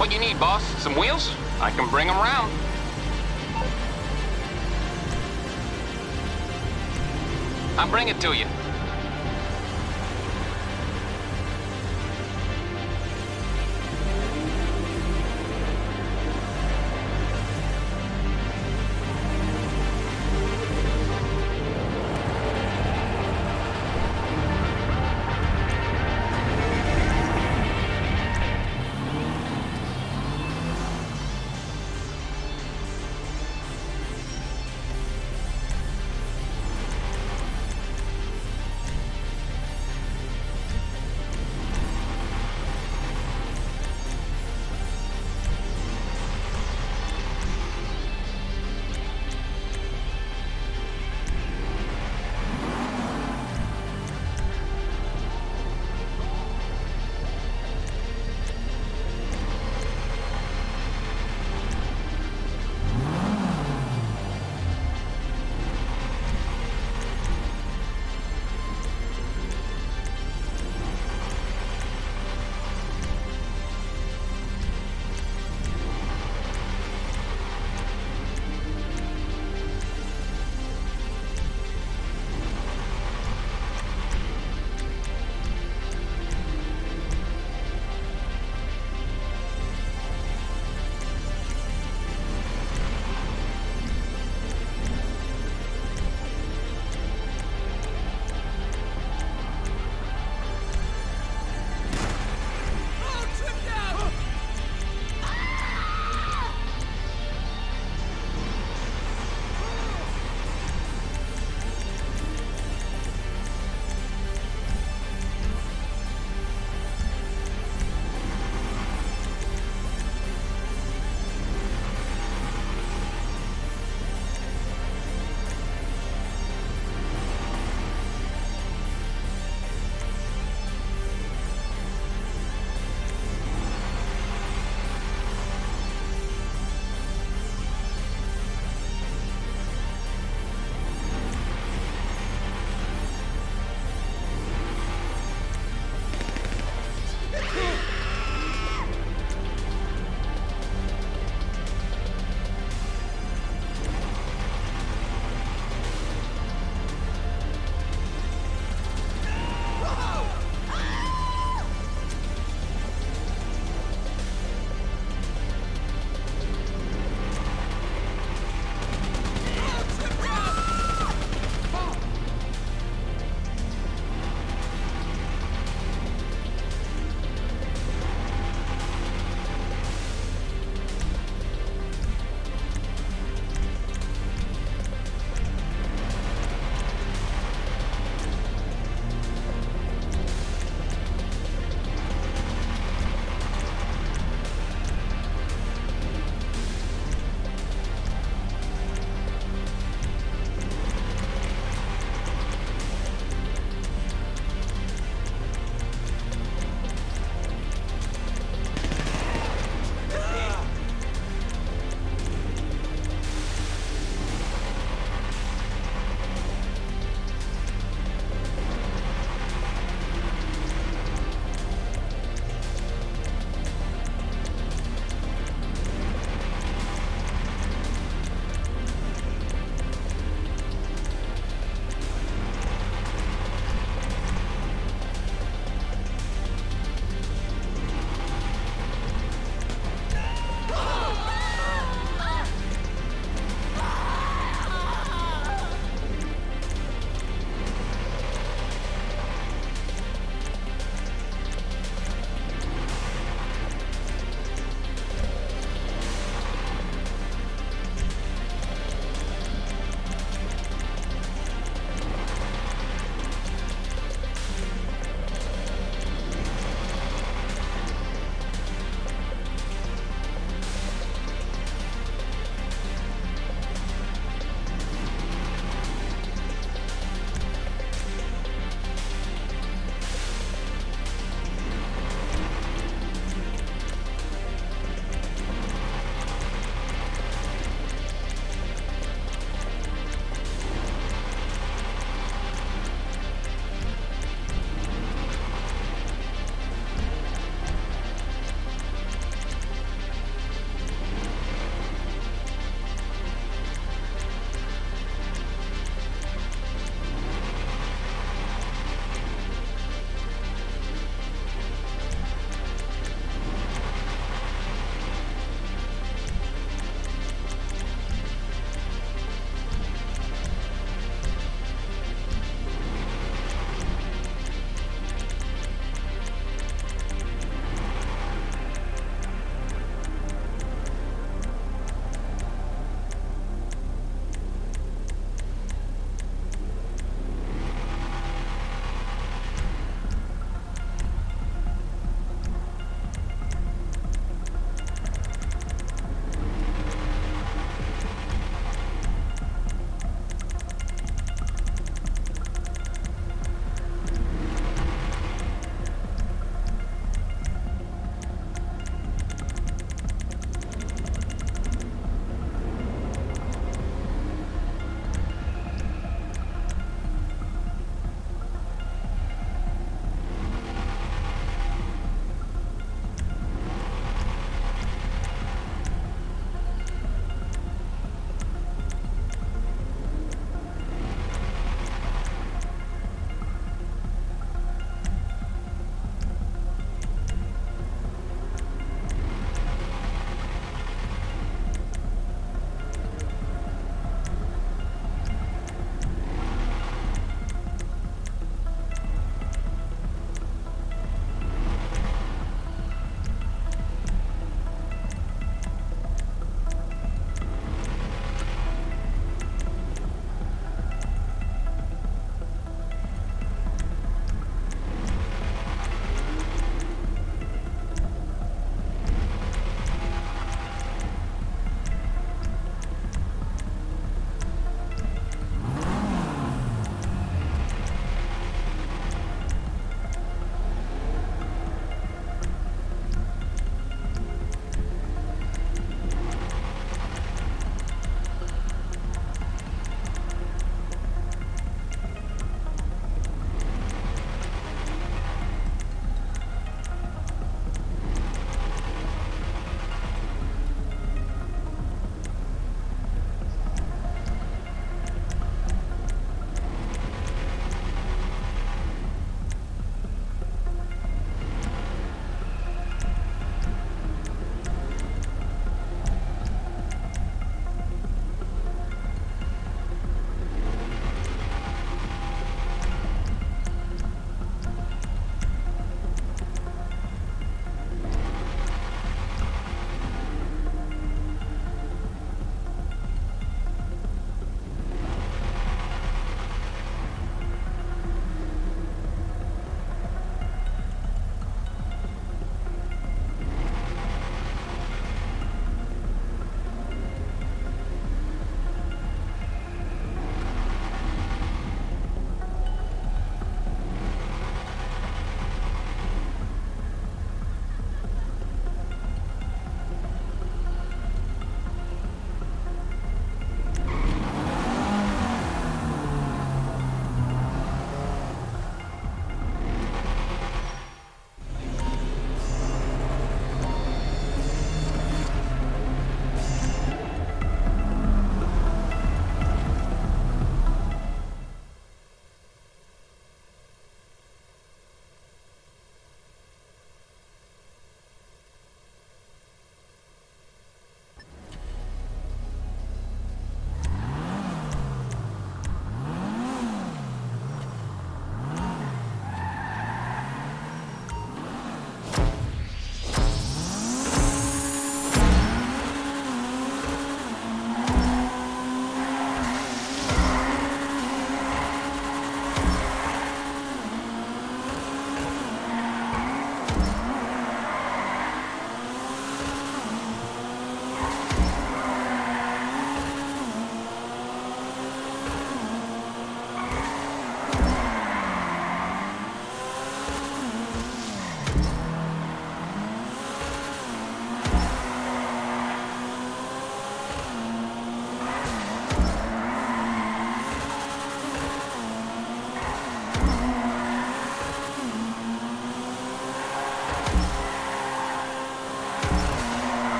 What you need, boss? Some wheels? I can bring them round. I'll bring it to you.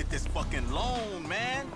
get this fucking loan, man.